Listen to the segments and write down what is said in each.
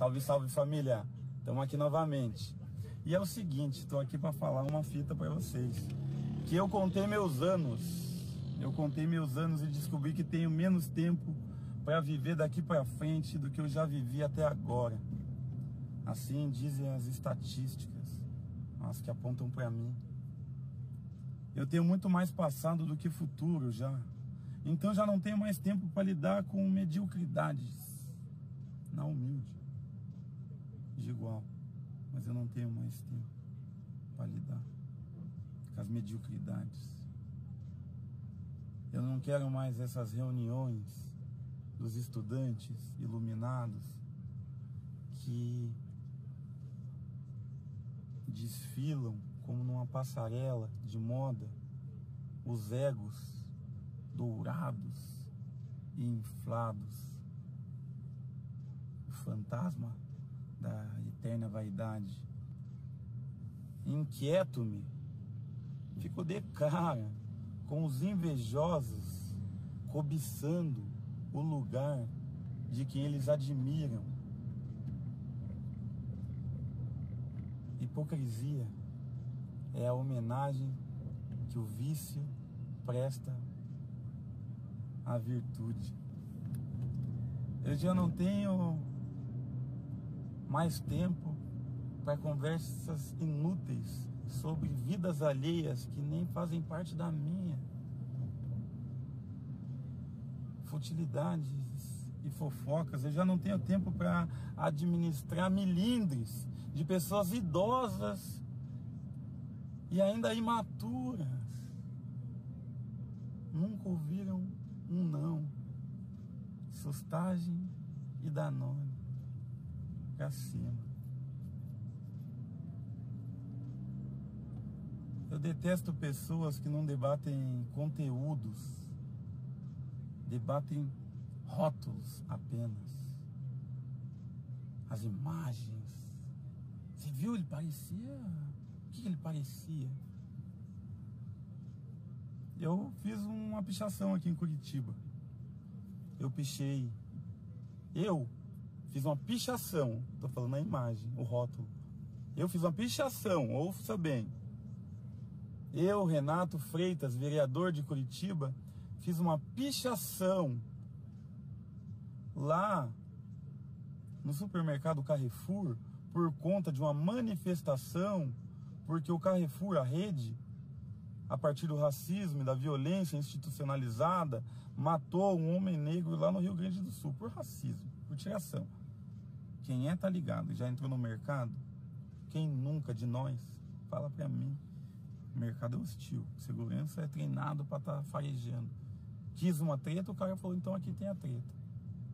Salve, salve família. Estamos aqui novamente. E é o seguinte, estou aqui para falar uma fita para vocês. Que eu contei meus anos. Eu contei meus anos e descobri que tenho menos tempo para viver daqui para frente do que eu já vivi até agora. Assim dizem as estatísticas, as que apontam para mim. Eu tenho muito mais passado do que futuro já. Então já não tenho mais tempo para lidar com mediocridades. Na humilde. De igual. Mas eu não tenho mais tempo para lidar com as mediocridades. Eu não quero mais essas reuniões dos estudantes iluminados que desfilam como numa passarela de moda os egos dourados e inflados. O fantasma da eterna vaidade. Inquieto-me, fico de cara com os invejosos cobiçando o lugar de quem eles admiram. Hipocrisia é a homenagem que o vício presta à virtude. Eu já não tenho mais tempo para conversas inúteis sobre vidas alheias que nem fazem parte da minha. Futilidades e fofocas. Eu já não tenho tempo para administrar milindres de pessoas idosas e ainda imaturas. Nunca ouviram um não. Sustagem e Danone. Pra cima. Eu detesto pessoas que não debatem conteúdos, debatem rótulos apenas. As imagens. Você viu? Ele parecia o que ele parecia? Eu fiz uma pichação aqui em Curitiba. Eu pichei. Eu fiz uma pichação. Tô falando a imagem, o rótulo. Eu fiz uma pichação, ouça bem. Eu, Renato Freitas, vereador de Curitiba, fiz uma pichação lá no supermercado Carrefour por conta de uma manifestação porque o Carrefour, a rede, a partir do racismo e da violência institucionalizada, matou um homem negro lá no Rio Grande do Sul por racismo, por tiração. Quem é tá ligado, já entrou no mercado? Quem nunca de nós? Fala pra mim. O mercado é hostil. Segurança é treinado para estar tá farejando. Quis uma treta, o cara falou: então aqui tem a treta.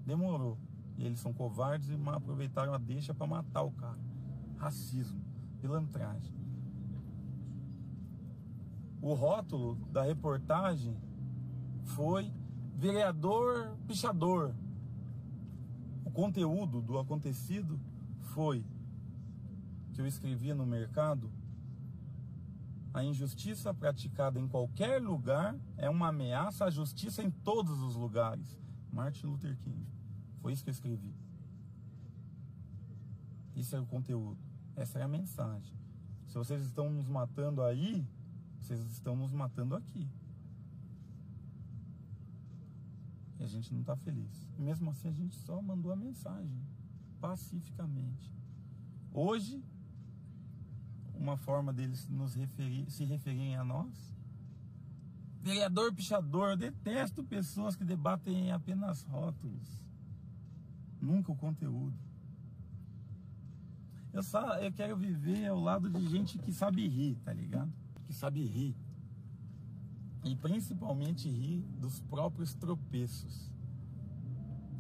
Demorou. E eles são covardes e aproveitaram a deixa para matar o cara. Racismo, pilantragem. O rótulo da reportagem foi vereador pichador. Conteúdo do acontecido foi que eu escrevia no mercado a injustiça praticada em qualquer lugar é uma ameaça à justiça em todos os lugares. Martin Luther King. Foi isso que eu escrevi. Isso é o conteúdo. Essa é a mensagem. Se vocês estão nos matando aí, vocês estão nos matando aqui. E a gente não está feliz. E mesmo assim, a gente só mandou a mensagem pacificamente. Hoje, uma forma deles nos referir, se referirem a nós. Vereador pichador, eu detesto pessoas que debatem apenas rótulos, nunca o conteúdo. Eu só eu quero viver ao lado de gente que sabe rir, tá ligado? que sabe rir. E principalmente rir dos próprios tropeços,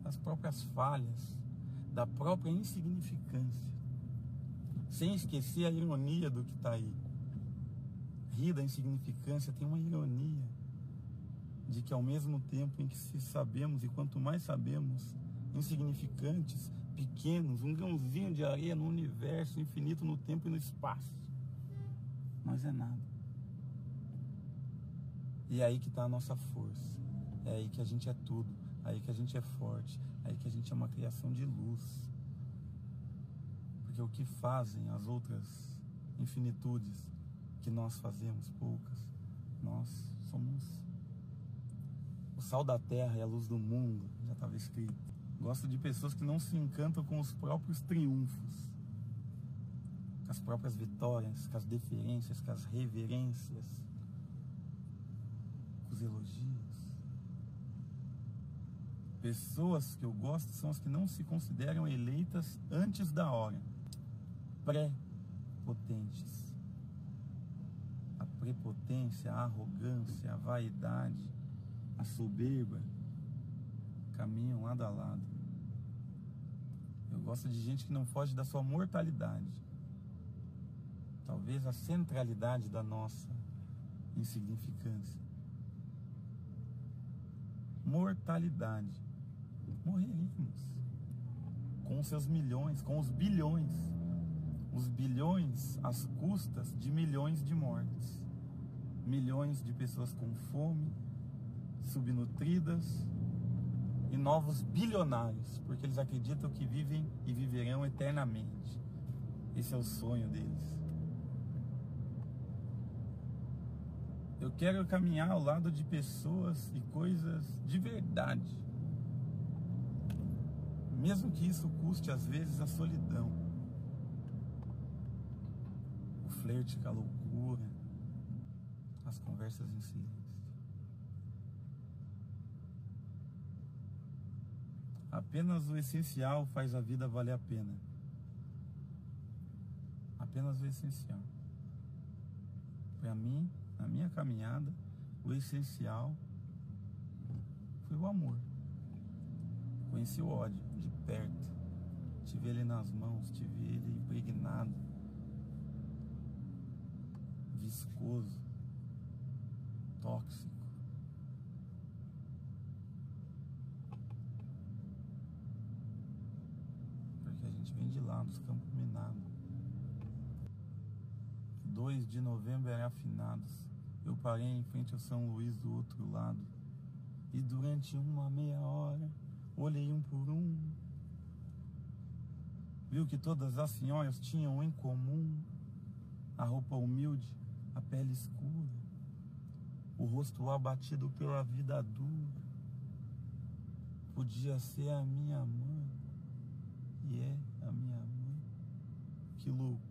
das próprias falhas, da própria insignificância. Sem esquecer a ironia do que está aí. Rir da insignificância tem uma ironia de que ao mesmo tempo em que se sabemos e quanto mais sabemos, insignificantes, pequenos, um grãozinho de areia no universo infinito, no tempo e no espaço. Nós é nada. E é aí que está a nossa força. É aí que a gente é tudo. É aí que a gente é forte. É aí que a gente é uma criação de luz. Porque o que fazem as outras infinitudes que nós fazemos, poucas, nós somos o sal da terra e a luz do mundo, já estava escrito. Gosto de pessoas que não se encantam com os próprios triunfos, com as próprias vitórias, com as deferências, com as reverências, com os elogios. Pessoas que eu gosto são as que não se consideram eleitas antes da hora, pré-potentes. A prepotência, a arrogância, a vaidade, a soberba caminham lado a lado. Eu gosto de gente que não foge da sua mortalidade. Talvez a centralidade da nossa insignificância. Mortalidade. Morreríamos. Com seus milhões, com os bilhões. Os bilhões às custas de milhões de mortes. Milhões de pessoas com fome, subnutridas e novos bilionários, porque eles acreditam que vivem e viverão eternamente. Esse é o sonho deles. Eu quero caminhar ao lado de pessoas e coisas de verdade. Mesmo que isso custe às vezes a solidão. O flerte com a loucura. As conversas em silêncio. Apenas o essencial faz a vida valer a pena. Apenas o essencial. Para mim, na minha caminhada, o essencial foi o amor. Conheci o ódio de perto. Tive ele nas mãos, tive ele impregnado, viscoso, tóxico. Porque a gente vem de lá, dos campos minados. 2 de novembro era afinados. Eu parei em frente ao São Luís do outro lado. E durante uma meia hora, olhei um por um. Viu que todas as senhoras tinham em comum a roupa humilde, a pele escura, o rosto abatido pela vida dura. Podia ser a minha mãe, e é a minha mãe. Que loucura.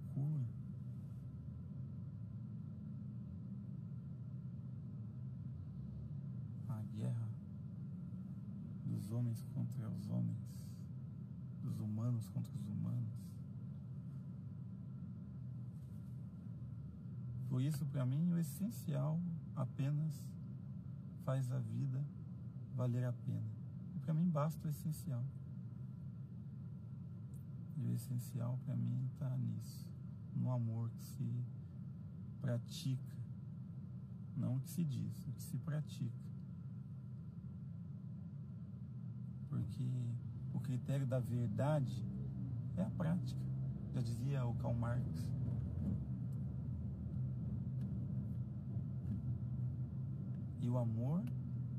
A guerra dos homens contra os homens, dos humanos contra os humanos. Por isso, para mim, o essencial apenas faz a vida valer a pena. E para mim, basta o essencial. E o essencial para mim está nisso, no amor que se pratica, não o que se diz, o que se pratica. Porque o critério da verdade é a prática, já dizia o Karl Marx. E o amor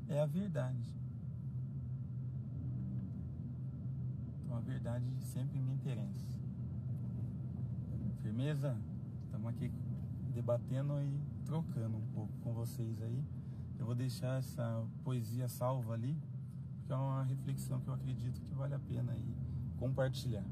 é a verdade. Então a verdade sempre me interessa. Firmeza? Estamos aqui debatendo e trocando um pouco com vocês aí. Eu vou deixar essa poesia salva ali, porque é uma reflexão que eu acredito que vale a pena aí compartilhar.